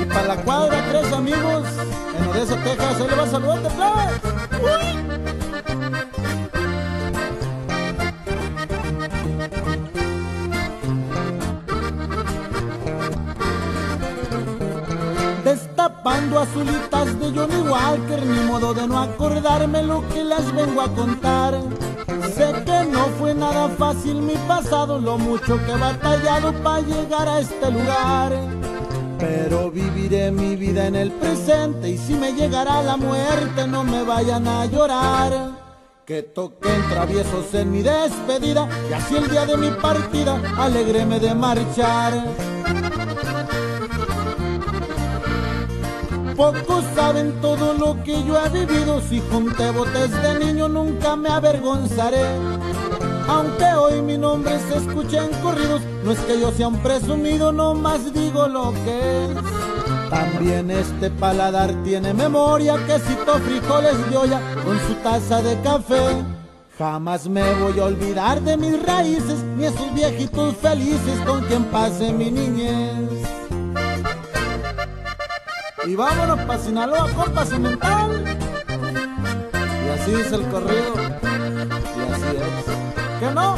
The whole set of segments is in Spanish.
Y para la cuadra, tres amigos en Odessa, Texas. Ahí le va a saludar, pues. Uy. Destapando azulitas de Johnny Walker, ni modo de no acordarme lo que les vengo a contar. Sé que no fue nada fácil mi pasado, lo mucho que he batallado para llegar a este lugar. Pero viviré mi vida en el presente y si me llegará la muerte no me vayan a llorar. Que toquen traviesos en mi despedida y así el día de mi partida alegréme de marchar. Pocos saben todo lo que yo he vivido, si junté botes de niño nunca me avergonzaré. Aunque hoy mi nombre se escuche en corridos, no es que yo sea un presumido, no más digo lo que es. También este paladar tiene memoria que citó frijoles de olla con su taza de café. Jamás me voy a olvidar de mis raíces, ni esos viejitos felices con quien pasé mi niñez. Y vámonos pa' Sinaloa, compa cimental. Y así es el corrido. Y así es. ¿Que no?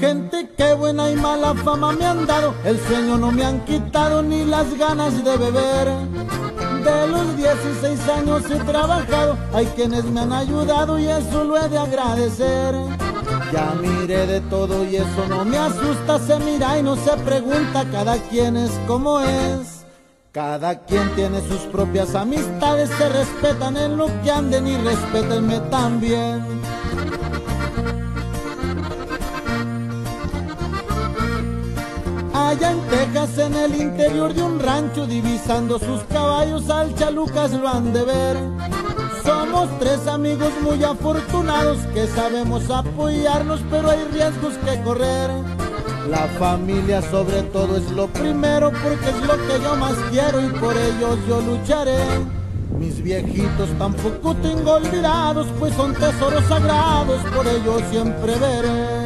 Gente que buena y mala fama me han dado, el sueño no me han quitado ni las ganas de beber. De los 16 años he trabajado, hay quienes me han ayudado y eso lo he de agradecer. Ya miré de todo y eso no me asusta, se mira y no se pregunta, cada quien es como es. Cada quien tiene sus propias amistades, se respetan en lo que anden y respétenme también. Allá en Texas, en el interior de un rancho, divisando sus caballos al Chalucas lo han de ver. Somos tres amigos muy afortunados que sabemos apoyarnos, pero hay riesgos que correr. La familia sobre todo es lo primero porque es lo que yo más quiero y por ellos yo lucharé. Mis viejitos tampoco tengo olvidados, pues son tesoros sagrados, por ellos siempre veré.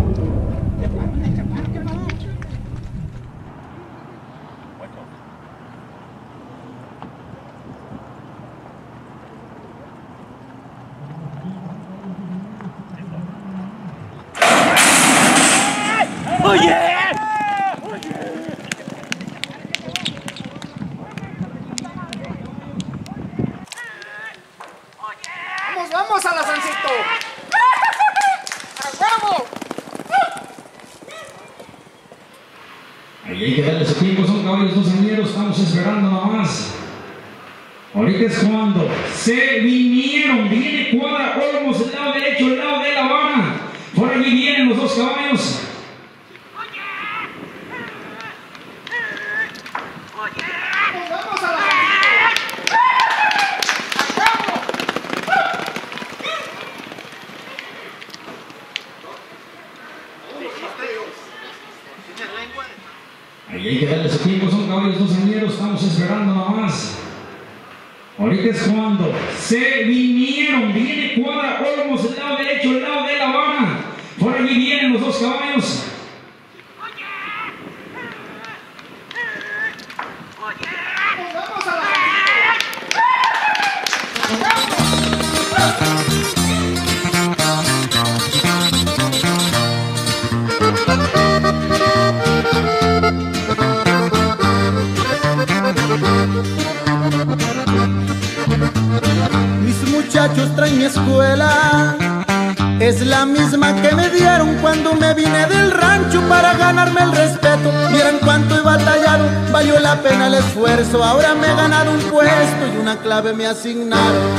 ganarme el respeto. Miren cuánto he batallado, valió la pena el esfuerzo. Ahora me he ganado un puesto y una clave me asignaron.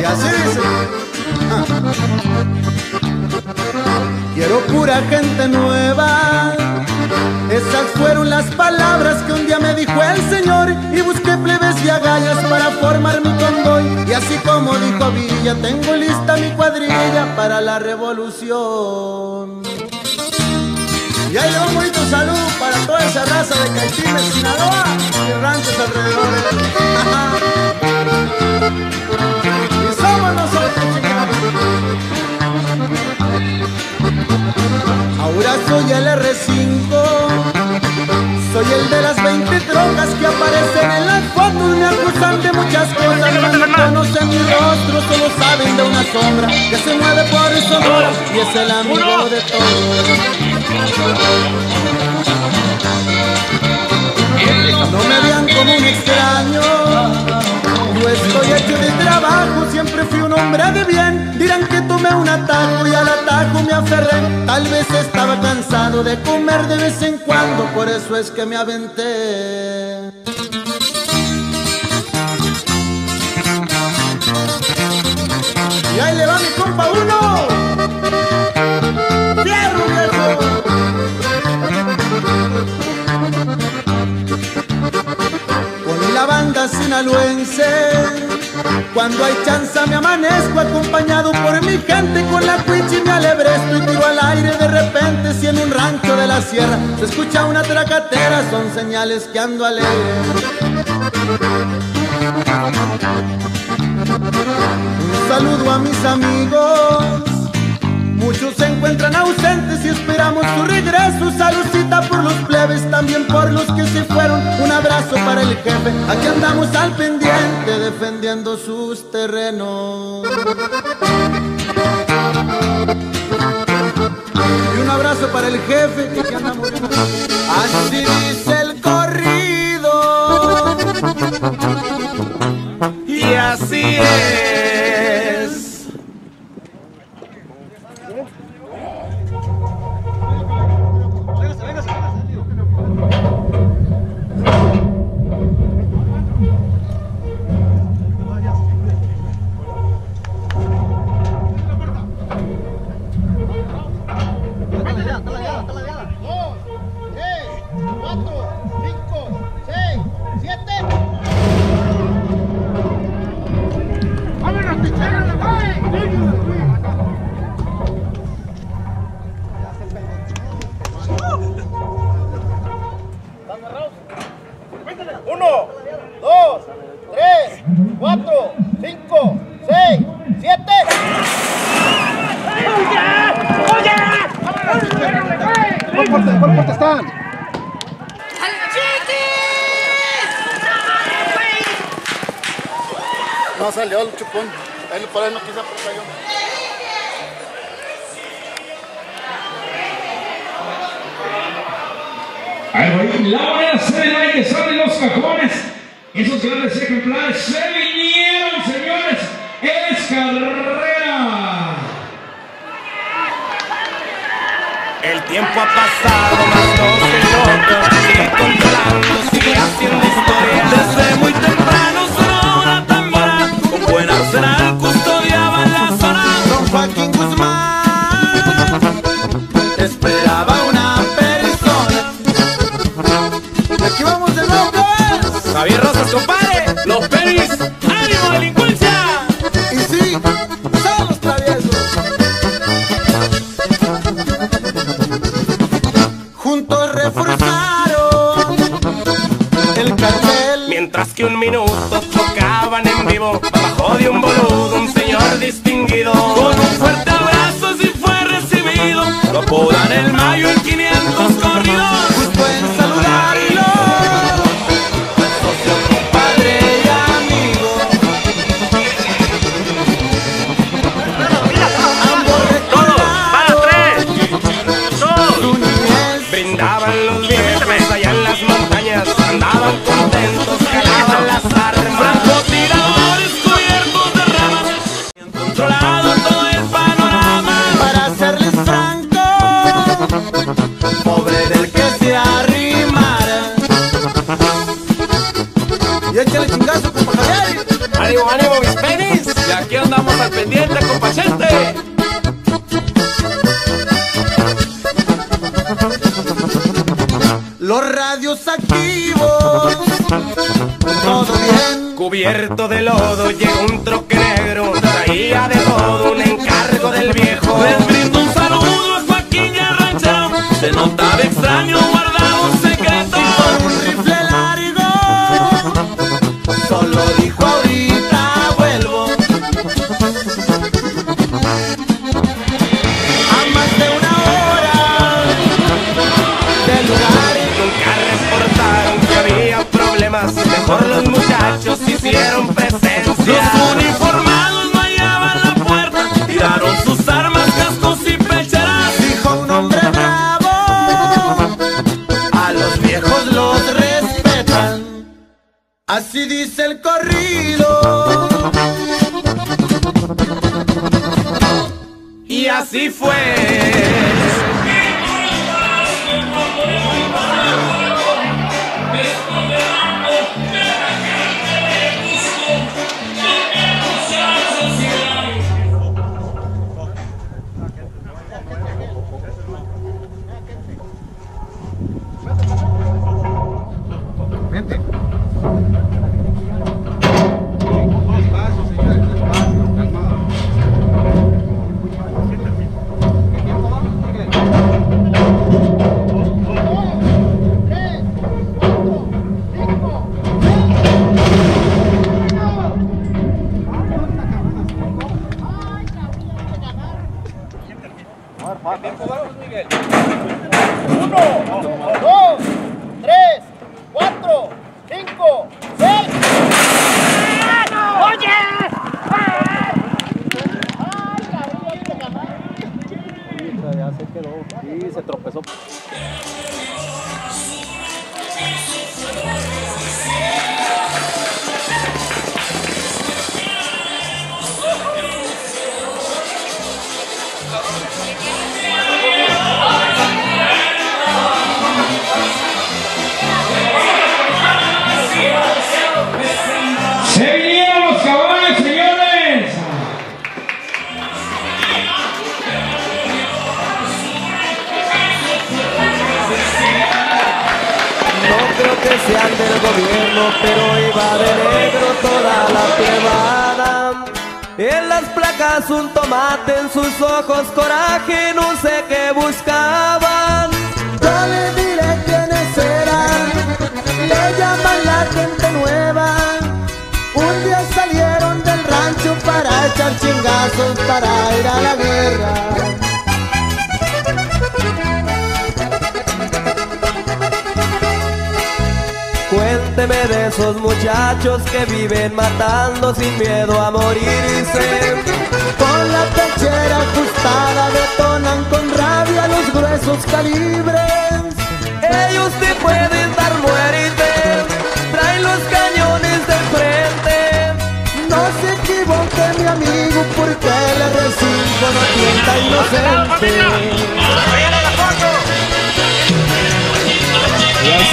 Y así dice. Quiero pura gente nueva. Esas fueron las palabras que un día me dijo el Señor y busqué plebes y agallas para formar mi convoy. Y así como dijo Villa, tengo lista mi cuadrilla para la revolución. Y ahí le va un bonito salud para toda esa raza de Caitines, Sinaloa y ranchos alrededores. y somos nosotros, chingados. Ahora soy el R5 Soy el de las 20 drogas que aparecen en las fotos Me acusan de muchas cosas no conocen mi rostro Solo saben de una sombra Que se mueve por Sonora Y es el amigo de todos No me vean como un extraño yo estoy hecho de trabajo, siempre fui un hombre de bien. Dirán que tomé un atajo y al atajo me aferré. Tal vez estaba cansado de comer de vez en cuando, por eso es que me aventé. Y ahí le va mi compa uno. Sinaloense. Cuando hay chanza me amanezco acompañado por mi gente con la cuichi me alebresto y tiro al aire de repente si en un rancho de la sierra se escucha una tracatera son señales que ando alegre. Un saludo a mis amigos. Muchos se encuentran ausentes y esperamos su regreso. Saludcita por los plebes, también por los que se fueron. Un abrazo para el jefe. Aquí andamos al pendiente defendiendo sus terrenos. Y un abrazo para el jefe. aquí andamos. Así dice el corrido. Y así es. Por ahí no quiso por cayó. Ahí la moneda que salen los cajones. Esos grandes ejemplares se vinieron, señores. Es carrera. El tiempo ha pasado, mas no se nota. Sigue controlando, sigue haciendo historia. Los radios activos, todo bien. Cubierto de lodo llegó un troque negro, traía de todo un encargo del viejo. Les brindo un saludo a Joaquín y a Ranchero, se notaba extraño mejor los muchachos hicieron presencia. Los uniformados no hallaban la puerta, tiraron sus armas, cascos y pecheras. Dijo un hombre bravo, a los viejos los respetan. Así dice el corrido.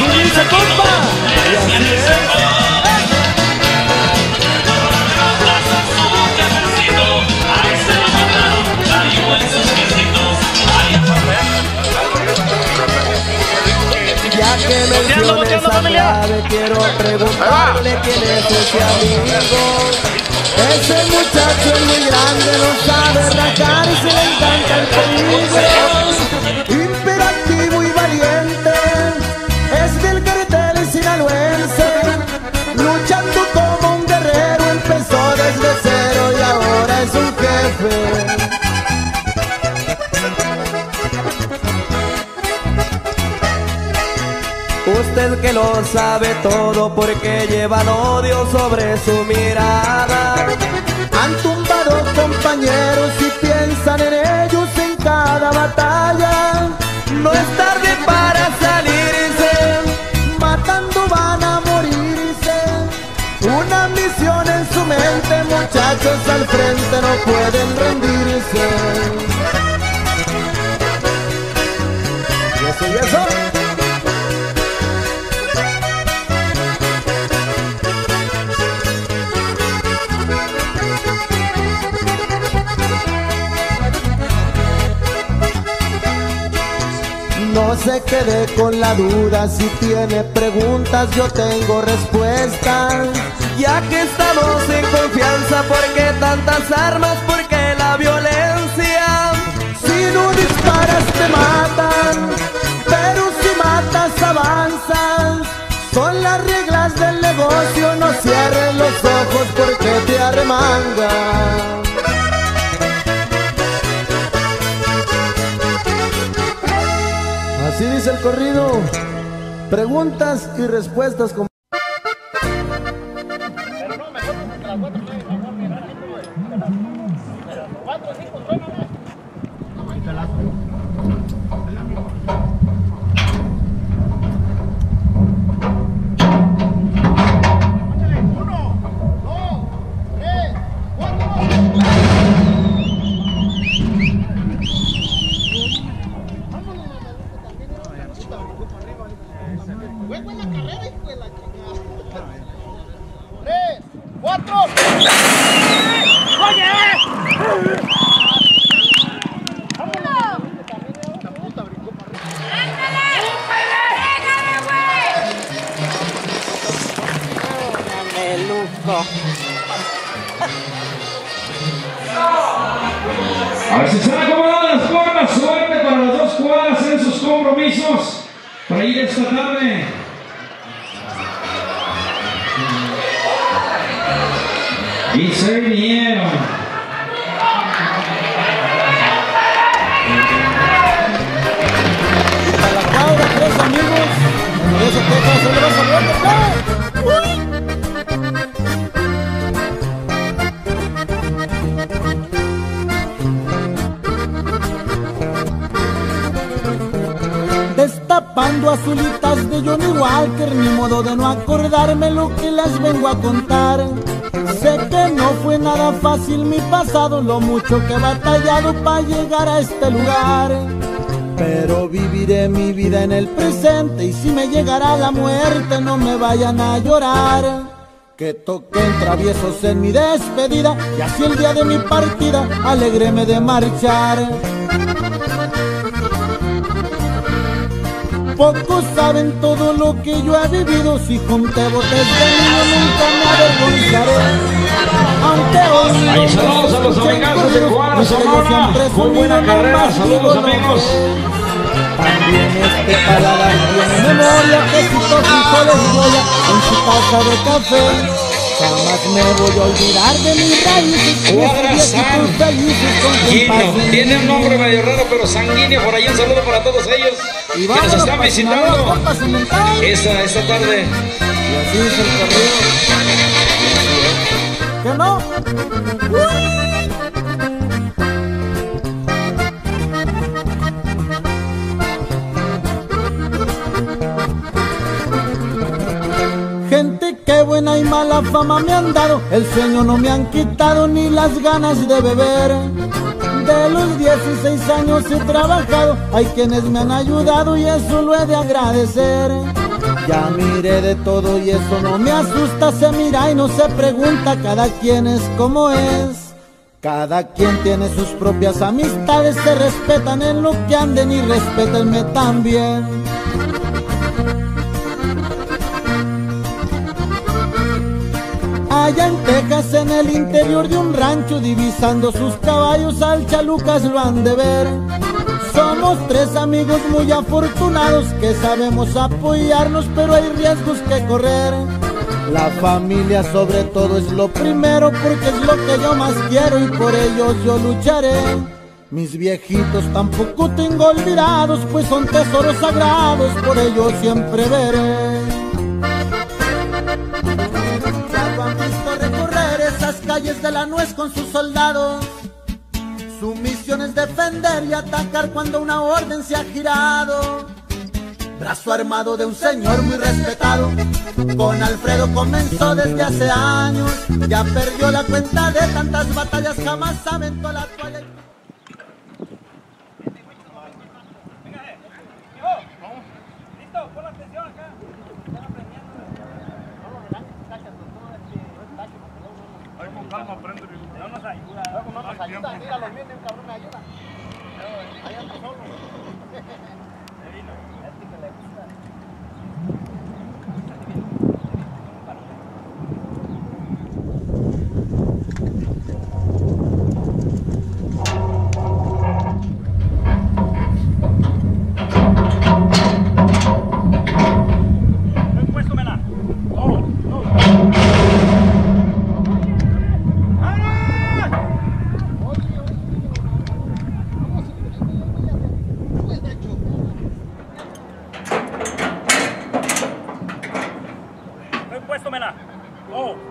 Y así dice compa, y así es. Ya que mencioné esa clave, quiero preguntarle quién es ese amigo. Ese muchacho es muy grande, no sabe rajar y se le encanta el peligro. Usted que lo sabe todo porque llevan odio sobre su mirada. Han tumbado compañeros y piensan en ellos en cada batalla. No es tarde para muchachos al frente no pueden rendirse. Y eso. No se quede con la duda, si tiene preguntas yo tengo respuestas. Ya que estamos en confianza, ¿por qué tantas armas? ¿Por qué la violencia? Si no disparas te matan, pero si matas avanzas. Son las reglas del negocio, no cierres los ojos porque te arremangan. Así dice el corrido. Preguntas y respuestas con Destapando azulitas de Johnny Walker, ni modo de no acordarme lo que les vengo a contar. Sé que no fue nada fácil mi pasado, lo mucho que he batallado para llegar a este lugar. Pero viviré mi vida en el presente y si me llegará la muerte no me vayan a llorar. Que toquen traviesos en mi despedida y así el día de mi partida alegréme de marchar. Pocos saben todo lo que yo he vivido, si junté botes de niño nunca me avergonzaré. Aunque hoy Ahí saludos a los amigazos de Cuadra Sonora. Muy buena carrera, saludos amigos. También este paladar tiene memoria que si frijoles Goya en su taza de café. Jamás me voy a olvidar de mis raíces, Cuadra San Tiene un nombre medio raro, pero sanguíneo. Por ahí un saludo para todos ellos Y que nos están visitando esta, esta tarde. Y así es el. ¿Que no? Mala fama me han dado, el sueño no me han quitado ni las ganas de beber. De los 16 años he trabajado, hay quienes me han ayudado y eso lo he de agradecer. Ya miré de todo y eso no me asusta, se mira y no se pregunta, cada quien es como es. Cada quien tiene sus propias amistades, se respetan en lo que anden y respétenme también. En Texas, en el interior de un rancho, divisando sus caballos al Chalucas lo han de ver. Somos tres amigos muy afortunados que sabemos apoyarnos, pero hay riesgos que correr. La familia sobre todo es lo primero porque es lo que yo más quiero y por ellos yo lucharé. Mis viejitos tampoco tengo olvidados, pues son tesoros sagrados, por ellos siempre veré. Calles de la nuez con sus soldados. Su misión es defender y atacar cuando una orden se ha girado. Brazo armado de un señor muy respetado. Con Alfredo comenzó desde hace años. Ya perdió la cuenta de tantas batallas, jamás aventó la toalla. ¿Listo? Pon atención acá. Están aprendiendo. Ahí con calma aprende. No nos ayuda. Luego no nos ayuda, 哦。Oh.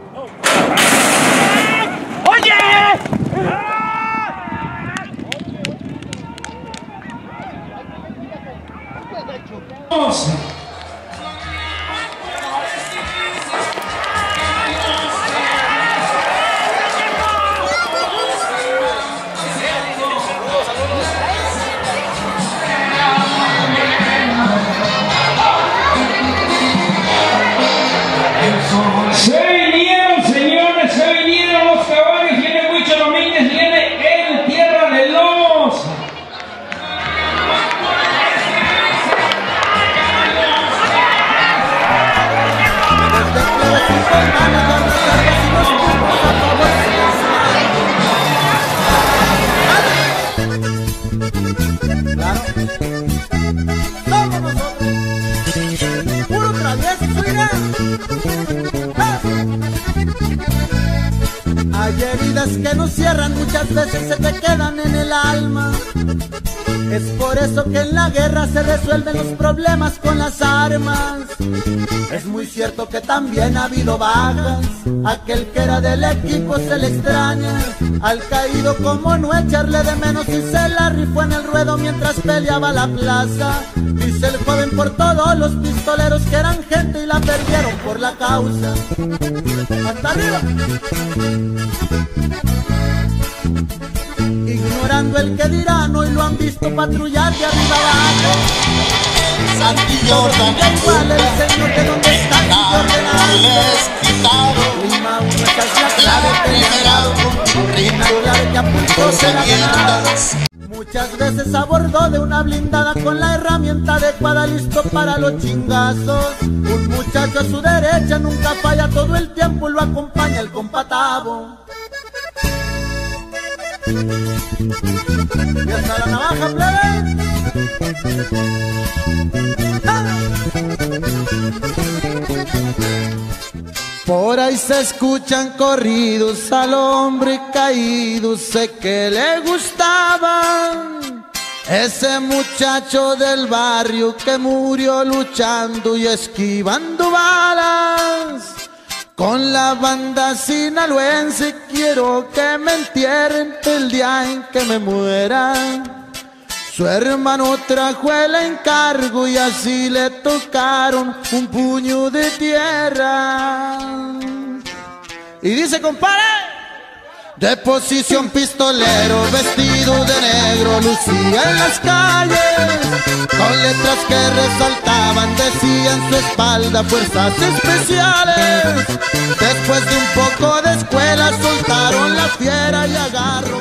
Que habido bajas. Aquel que era del equipo se le extraña. Al caído como no echarle de menos y se la rifó en el ruedo mientras peleaba la plaza. Dice el joven por todos los pistoleros que eran gente y la perdieron por la causa. Hasta arriba. Ignorando el que dirán, hoy lo han visto patrullar de arriba abajo. Santi Jordan Da igual el señor de donde está les quitado la la clave de del primerado Una Rima clave que a punto se la ganaba. seguidas Muchas veces a bordo de una blindada con la herramienta adecuada listo para los chingazos. Un muchacho a su derecha nunca falla, todo el tiempo lo acompaña el compatavo. La navaja, plebe. Por ahí se escuchan corridos al hombre caído, sé que le gustaban. Ese muchacho del barrio que murió luchando y esquivando balas. Con la banda sinaloense quiero que me entierren el día en que me muera. Su hermano trajo el encargo y así le tocaron un puño de tierra. Y dice, compadre, de posición pistolero, vestido de negro, lucía en las calles, con letras que resaltaban, decían su espalda, fuerzas especiales. Después de un poco de escuela, soltaron la fiera y agarró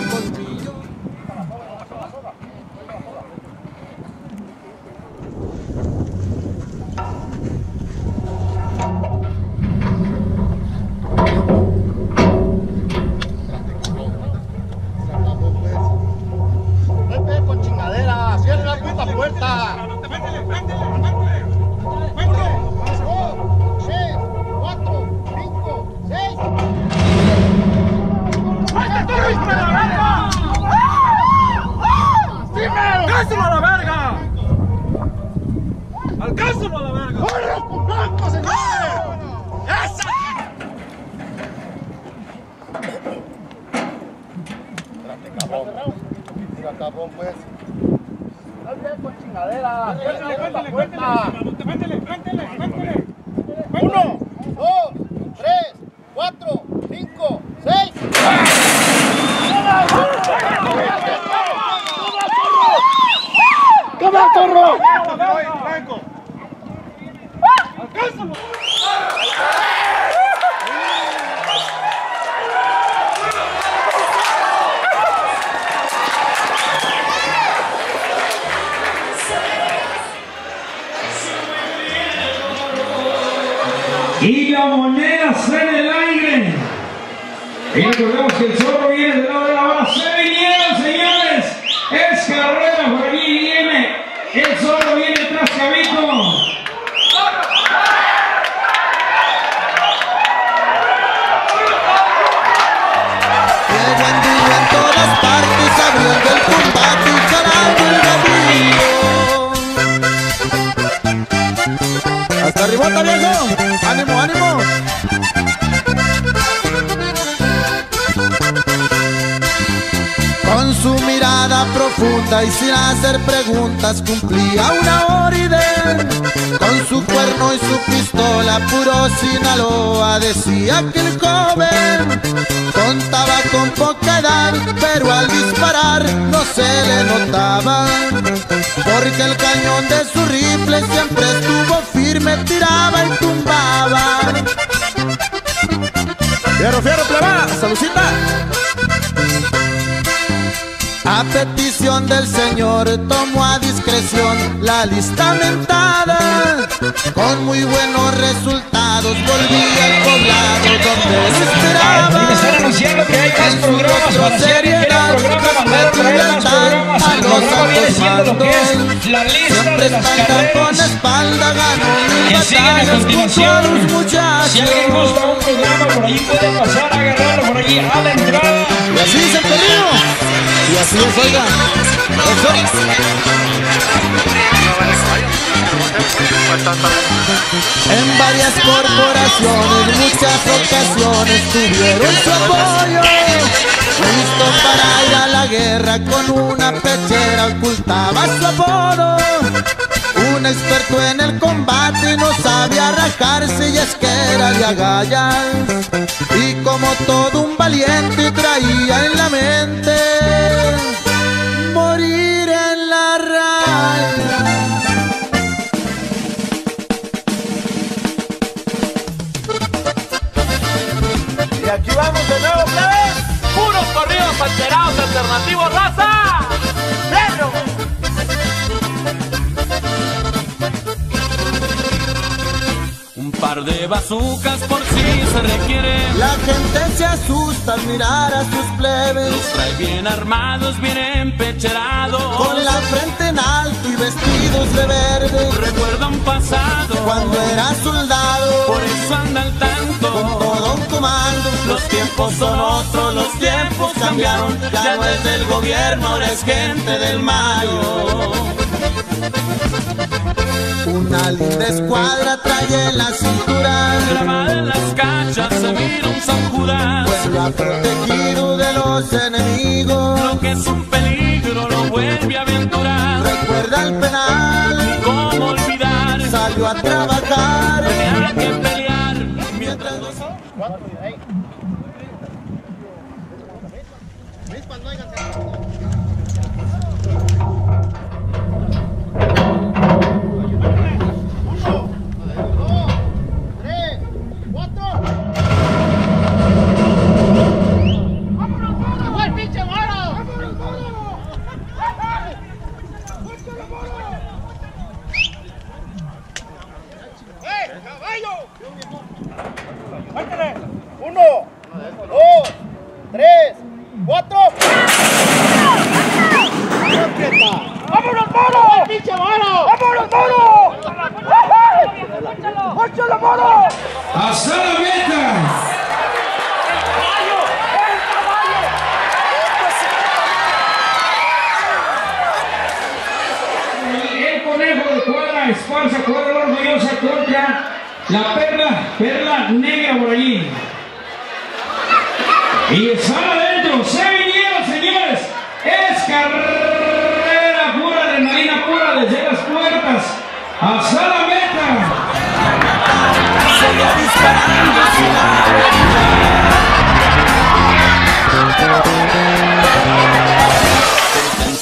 cierra la puta puerta. Y su pistola puro Sinaloa decía que el joven contaba con poca edad, pero al disparar no se le notaba. Porque el cañón de su rifle siempre estuvo firme, tiraba y tumbaba. Fierro, fierro, plebada, saludcita. A petición del Señor tomó a discreción la lista mentada. Con muy buenos resultados volví al poblado donde se esperaba. Están anunciando que hay más programas para a más programas. Viene siendo lo que es la lista de las Con espalda ganó a batallas a continuación. los muchachos. Si alguien gusta un programa por ahí puede pasar a agarrarlo por allí a la entrada. Y así el corrido. Y así es, oiga. En varias corporaciones, muchas ocasiones tuvieron su apoyo. Listo para ir a la guerra con una pechera ocultaba su apodo. Un experto en el combate no sabía rajarse y es que era de agallas. Y como todo un valiente traía en la mente morir en la raya. Y aquí vamos de nuevo, plebes. Puros corridos alterados alternativos, raza. Un par de bazucas por si se requiere. La gente se asusta al mirar a sus plebes. Los trae bien armados, bien empecherados. Con la frente en alto y vestidos de verde. Recuerda un pasado. Cuando era soldado, Por eso anda al con todo un comando. Los tiempos son otros, los tiempos cambiaron. Ya no es del gobierno, ahora es gente del mayo. Una linda escuadra trae en la cintura. Grabada en las cachas se mira un San Judas. Pueblo ha protegido de los enemigos. Lo que es un peligro ¡Hasta la meta! Esparza, cuadra orgullosa contra la perla, perla negra por allí. Y está adentro, se vinieron señores, es carrera pura, adrenalina pura desde las puertas hasta la meta. Disparando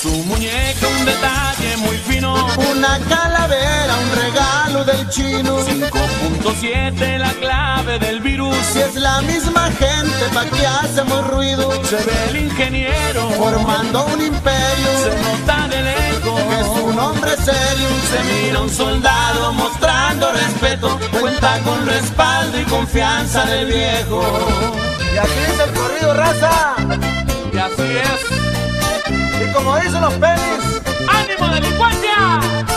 su muñeca un detalle muy fino. Una un del chino. 5.7 la clave del virus. Si es la misma gente, ¿pa' qué hacemos ruido? Se ve el ingeniero Formando un imperio se nota de que lejos. es un hombre serio. Se mira un soldado mostrando respeto. Cuenta con respaldo y confianza del viejo. Y así es el corrido, raza. Y así es. Y como dicen los penis, ¡Ánimo, delincuencia!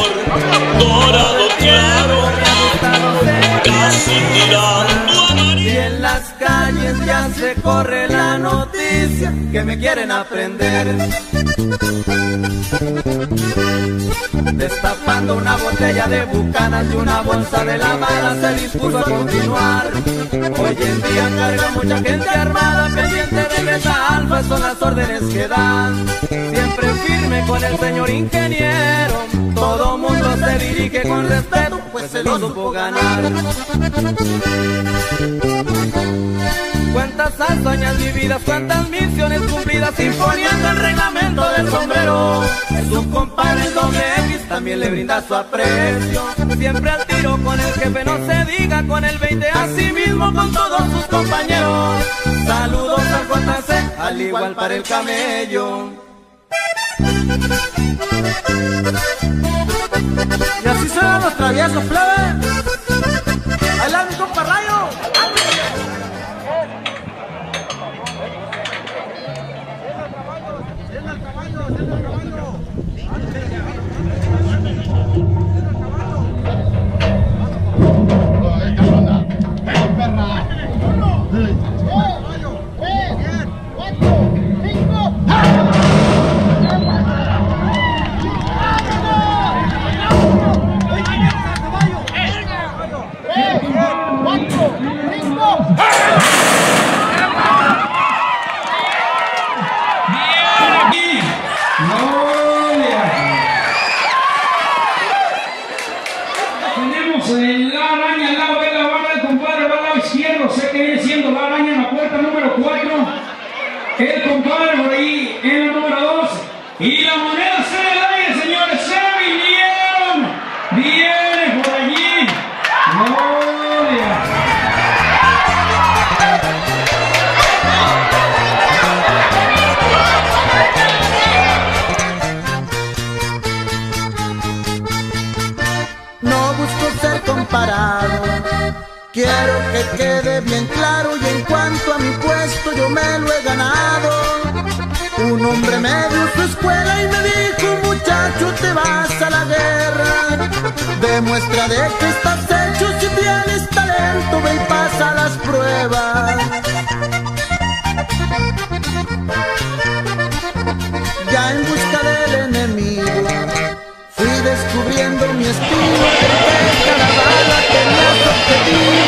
Decían, pero que me quieren aprender. Destapando una botella de bucanas y una bolsa de la mala se dispuso a continuar. Hoy en día carga mucha gente armada pendiente de mesa alfa, son las órdenes que dan. Siempre firme con el señor ingeniero, todo mundo se dirige con respeto, pues se lo supo ganar. Cuántas hazañas vividas, cuántas misiones cumplidas, imponiendo el reglamento del sombrero. Su compadre el doble X también le brinda su aprecio. Siempre al tiro con el jefe, no se diga con el 20, así mismo con todos sus compañeros. Saludos al JC, al igual para el camello. Y así son los traviesos, plebe. Y la moneda se el aire, señores. Se vinieron. Viene por allí. Gloria. No busco ser comparado, quiero que quede bien claro y en cuanto a mi puesto yo me lo he ganado. Un hombre me dio su escuela y me dijo muchacho te vas a la guerra. Demuestra de que estás hecho si tienes talento, ve y pasa las pruebas. Ya en busca del enemigo Fui descubriendo mi estilo porque cada bala tenía su objetivo.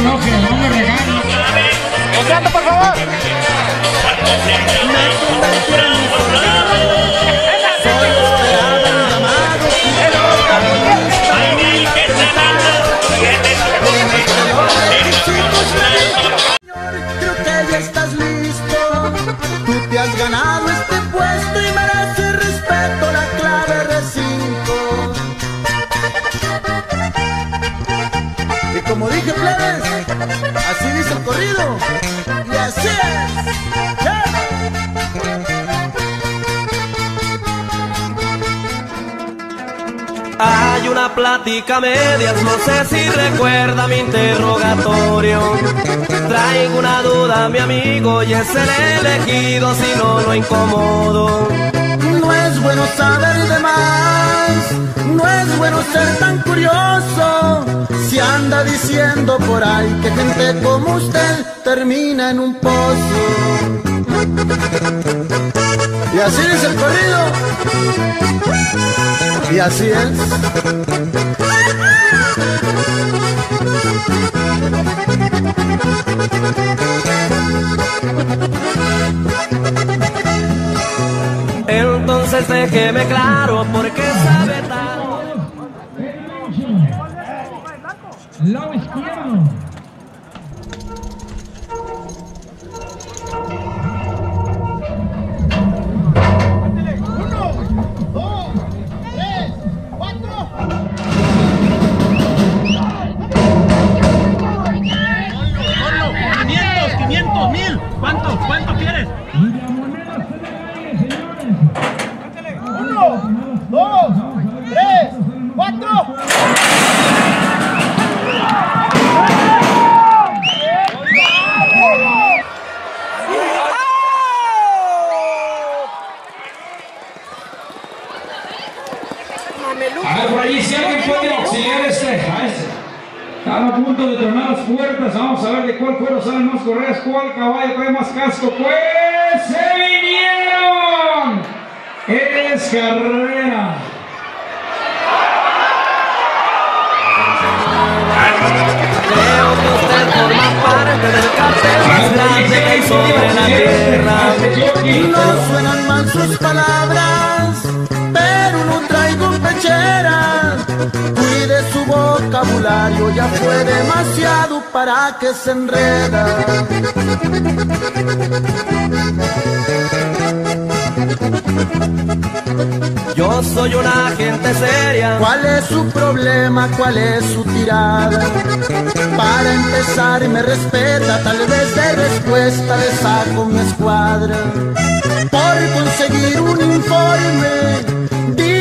Que no me regañe. ¡Contrato, por favor! Corrido. Y así es. Hay una plática medias, no sé si recuerda mi interrogatorio. Traigo una duda, mi amigo, y es el elegido, si no lo incomodo. No es bueno saber de más, no es bueno ser tan curioso. Si anda diciendo por ahí que gente como usted termina en un pozo. Y así es el corrido. Y así es. Entonces déjeme claro por qué sabe tanto. Lado izquierdo. ¡Ponlo! ¡500, 500 mil! ¿Cuánto? ¿Cuánto quieres? Y la moneda se el aire, señores. ¡Uno! ¡Dos! mameluco. A ver, por allí si alguien puede auxiliar este, a este. Punto de tronar las puertas. Vamos a ver de cuál cuero salen más correas, cuál caballo trae más casco. Pues se vinieron. Es carrera. Creo que usted forma parte del cartel más grande que hay sobre la tierra. No suenan mal sus palabras, vocabulario, ya fue demasiado para que se enreda. Yo soy una gente seria. ¿Cuál es su problema? ¿Cuál es su tirada? Para empezar me respeta, tal vez de respuesta le saco mi escuadra. Por conseguir un informe,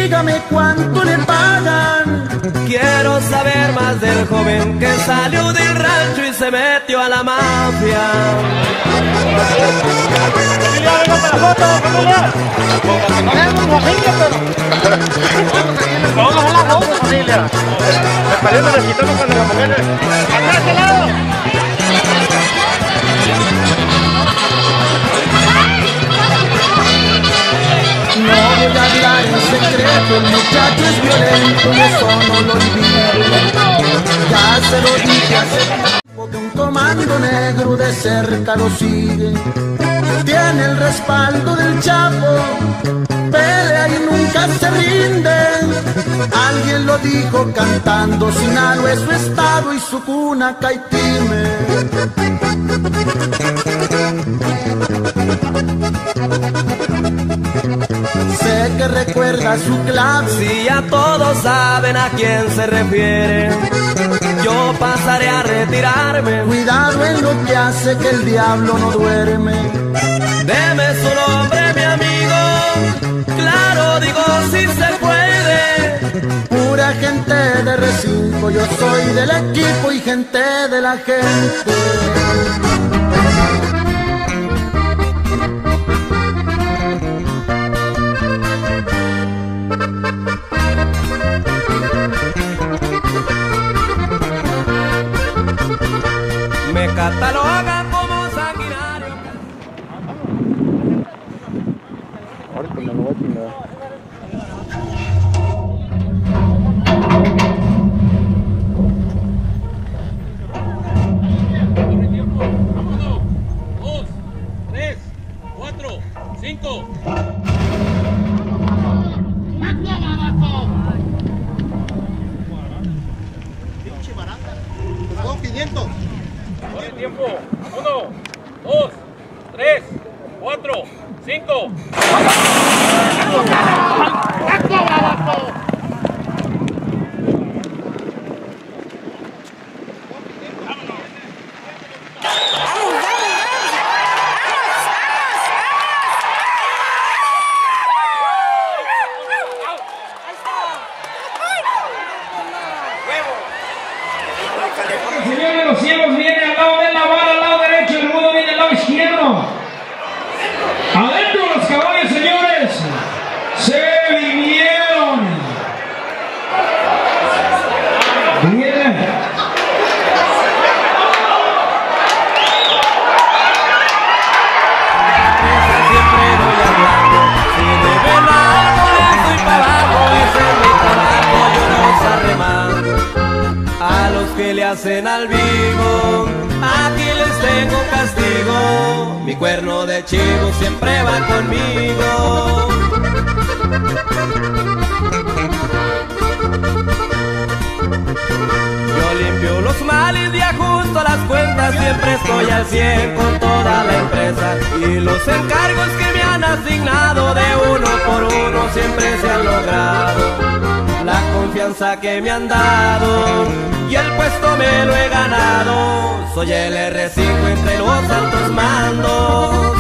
dígame cuánto le pagan. Quiero saber más del joven que salió del rancho y se metió a la mafia. Familia, venga para la foto, familia. Que no seamos familia, pero. Vamos a la foto, familia. Me parece que nos quitamos cuando las mujeres. ¡Acá, este lado! A hablar en secreto, el muchacho es violento eso no lo olvido. Ya se lo dije hace tiempo que un comando negro de cerca lo sigue. Tiene el respaldo del Chapo, pelea y nunca se rinde. Alguien lo dijo cantando, Sinalo es su estado y su cuna Caitime. Recuerda su clave. Si ya todos saben a quién se refiere, yo pasaré a retirarme. Cuidado en lo que hace que el diablo no duerme. Deme su nombre, mi amigo. Claro, digo, si se puede. Pura gente de recinto, yo soy del equipo y gente de la gente. Corre tiempo. Uno, dos, tres, cuatro, cinco. Al vivo, aquí les tengo castigo. Mi cuerno de chivo siempre va conmigo. Yo limpio los males y ajusto las cuentas, siempre estoy al 100 con toda la empresa. Y los encargos que me han asignado de uno por uno siempre se han logrado. Confianza que me han dado y el puesto me lo he ganado. Soy el R5 entre los altos mandos.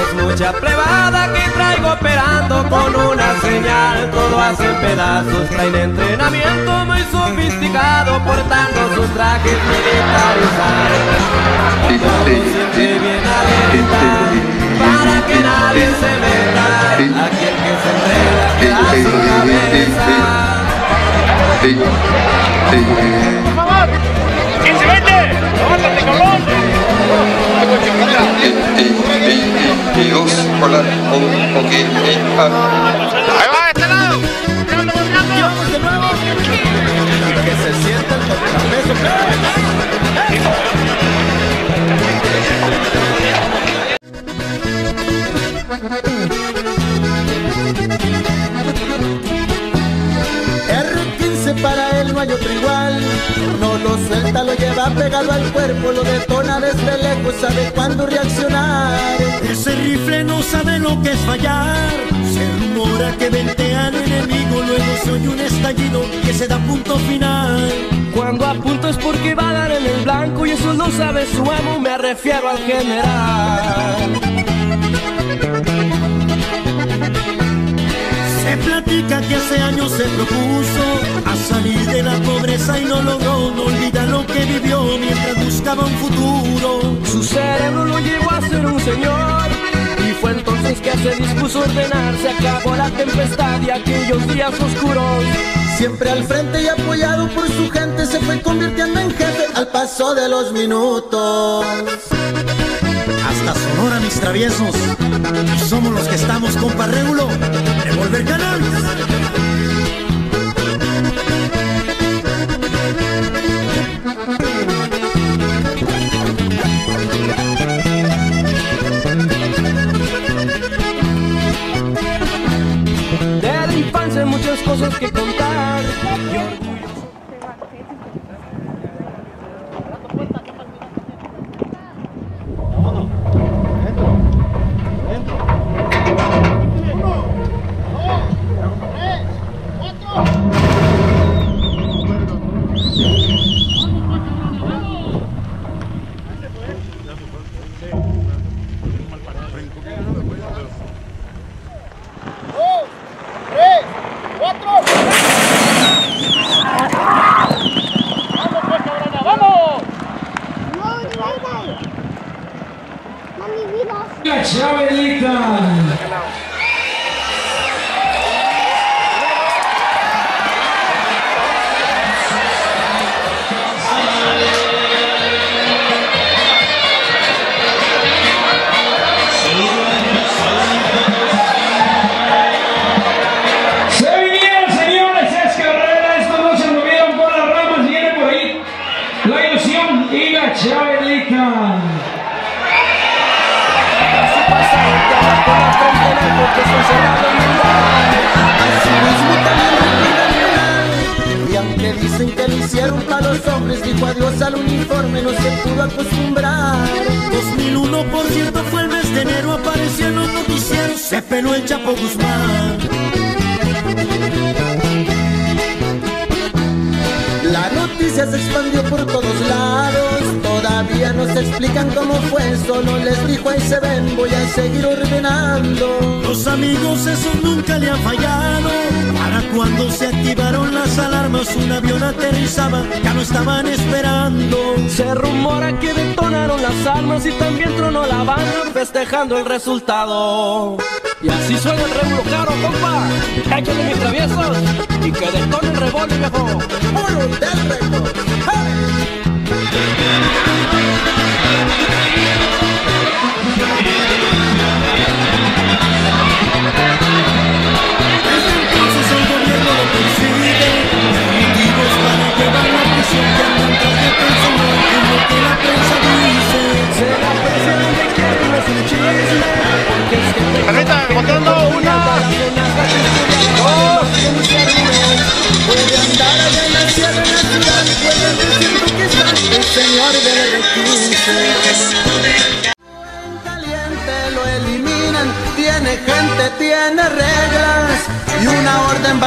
Es mucha plebada que traigo operando con una señal, todo hacen pedazos, traen entrenamiento muy sofisticado, portando sus trajes militarizados. Todo siempre bien alerta, para que nadie se meta. Aquel que se enreda queda en su se vende! ¡Levántate, cabrón! Dios, hola, ok, eh, ah. Ahí va, este lado. Que se sienta el contrapeso. R15 para él no hay otro igual. No lo suelta, lo lleva pegado al cuerpo, lo detona desde lejos, sabe cuándo reaccionar. Ese rifle no sabe lo que es fallar. Se rumora que ventea al enemigo, luego se oye un estallido que se da punto final. Cuando apunto es porque va a dar en el blanco y eso lo sabe su amo, me refiero al general. Platica que hace años se propuso a salir de la pobreza y no logró, no olvida lo que vivió mientras buscaba un futuro. Su cerebro lo llevó a ser un señor y fue entonces que se dispuso a ordenar, se acabó la tempestad y aquellos días oscuros. Siempre al frente y apoyado por su gente se fue convirtiendo en jefe al paso de los minutos. Hasta Sonora mis traviesos. Y somos los que estamos con Parrégulo. Revolver Canal. De la infancia muchas cosas que contar. Los hombres, dijo adiós al uniforme, no se pudo acostumbrar. 2001 por cierto fue el mes de enero. Apareció en los noticieros. Se peló el Chapo Guzmán. La noticia se expandió por todos lados. Todavía no se explican cómo fue, solo les dijo ahí se ven, voy a seguir ordenando. Los amigos esos nunca le han fallado. Para cuando se activaron las alarmas, un avión aterrizaba, ya lo estaban esperando. Se rumora que detonaron las armas y también tronó la banda festejando el resultado. Y así suena el revuelo caro, compa. Échale mis traviesos y que detone el revólver, viejo. ¡Puro del récord! ¡Hey!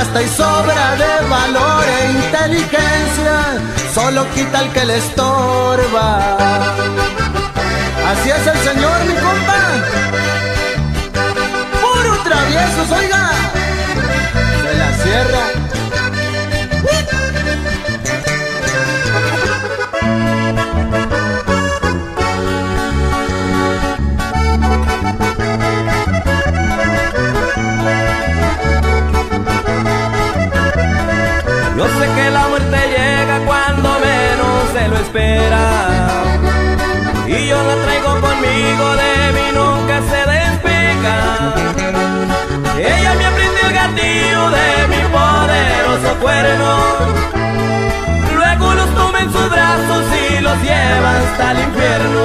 Basta y sobra de valor e inteligencia, solo quita el que le estorba. Así es el señor, mi compa. Puro traviesos, oiga. De la sierra. Luego los toma en sus brazos y los lleva hasta el infierno.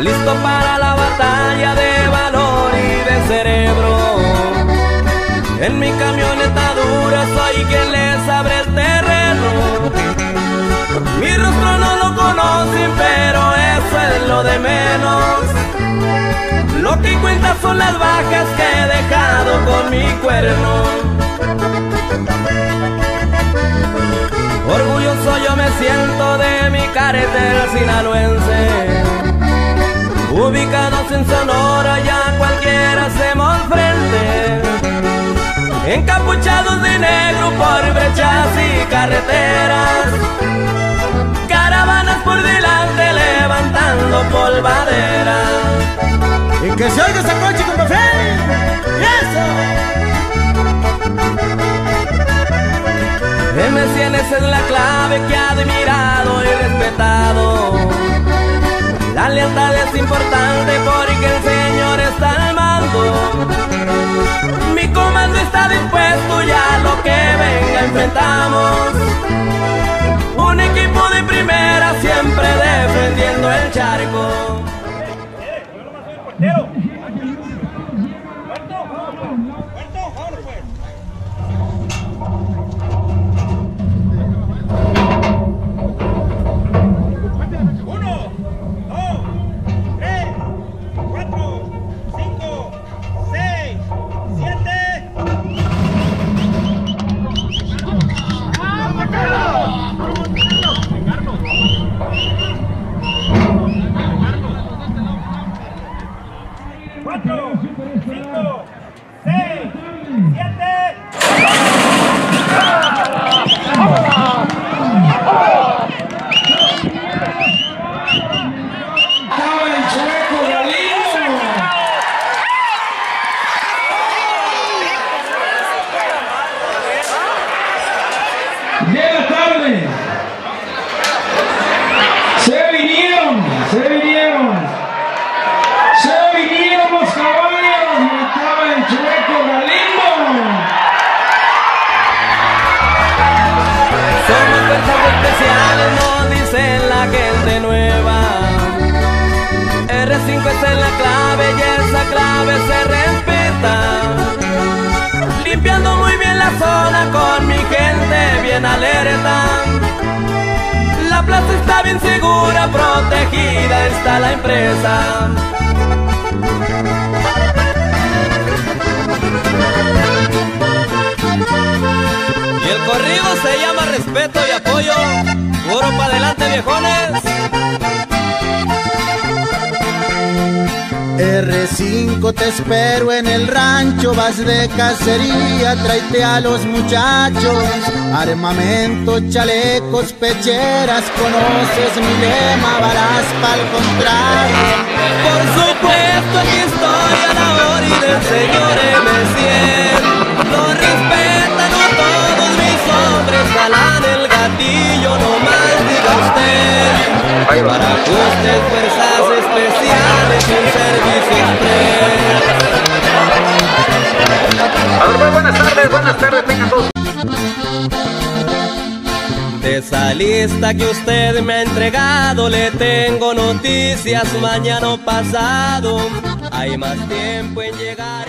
Listo para la batalla de valor y de cerebro. En mi camioneta dura soy quien les abre el terreno. Mi rostro no lo conocen, pero eso es lo de menos. Lo que cuenta son las bajas que he dejado con mi cuerno. Orgulloso yo me siento de mi carretera sinaloense. Ubicados en Sonora ya cualquiera hacemos frente. Encapuchados de negro por brechas y carreteras. Caravanas por delante levantando polvadera. Y que se oiga esa coche con café. M100 esa es la clave que ha admirado y respetado. La lealtad es importante porque el Señor está Mi comando está dispuesto ya lo que venga enfrentamos. Un equipo de primera siempre defendiendo el charco. Llega tarde. Se vinieron, se vinieron. Se vinieron los caballos. Acaba el chueco Galindo. Somos fuerzas especiales, nos dicen la gente nueva. R5 esa es la clave y esa clave se respeta. Limpiando muy bien la zona con mi bien alerta. La plaza está bien segura, protegida está la empresa. Y el corrido se llama respeto y apoyo. Puro para adelante, viejones. R5 te espero en el rancho, vas de cacería, tráete a los muchachos, armamento, chalecos, pecheras, conoces mi lema, balas pa'l contrario. Por supuesto, aquí estoy a la orden del señor M100. Lo respetan a todos mis hombres, jalan el gatillo, no más diga usted. Para ajustes, fuerzas especiales, un servicio express. A ver, muy buenas tardes, buenas tardes, tengan todos. De esa lista que usted me ha entregado le tengo noticias mañana pasado. Hay más tiempo en llegar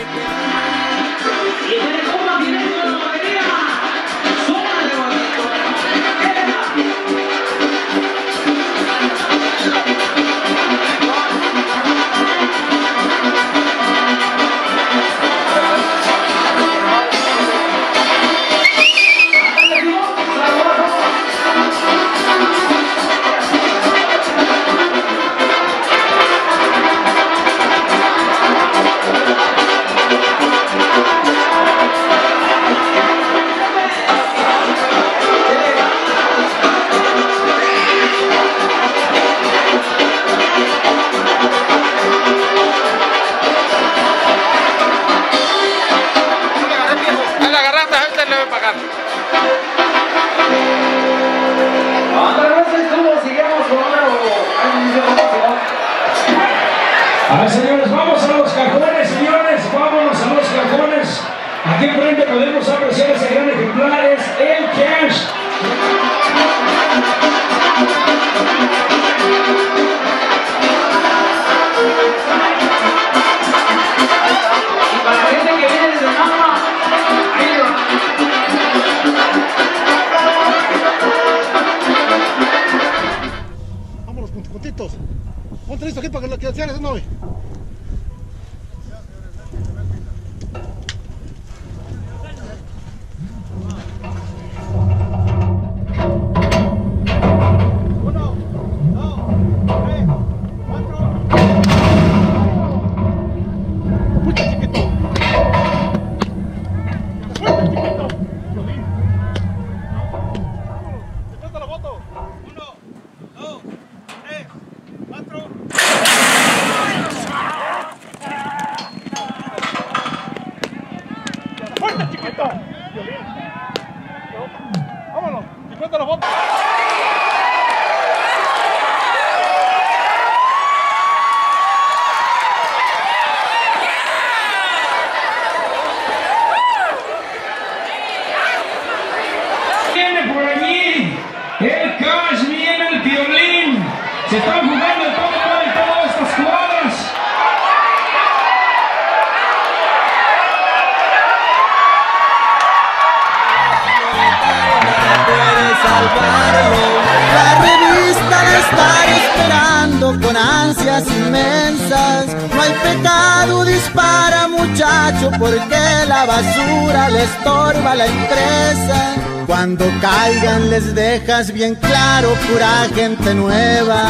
tengas bien claro, pura gente nueva.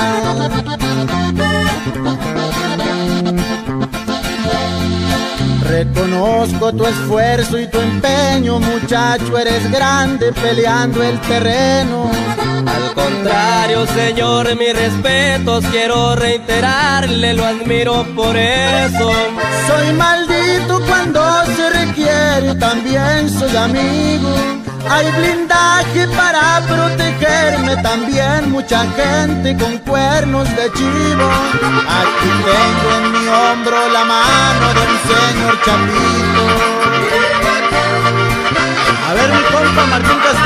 Reconozco tu esfuerzo y tu empeño, muchacho, eres grande peleando el terreno. Al contrario, señor, mis respetos, quiero reiterarle, lo admiro por eso. Soy maldito cuando se requiere, también soy amigo. Hay blindaje para protegerme también, mucha gente con cuernos de chivo. Aquí tengo en mi hombro la mano del señor Chapito. A ver mi compa Martín Castillo.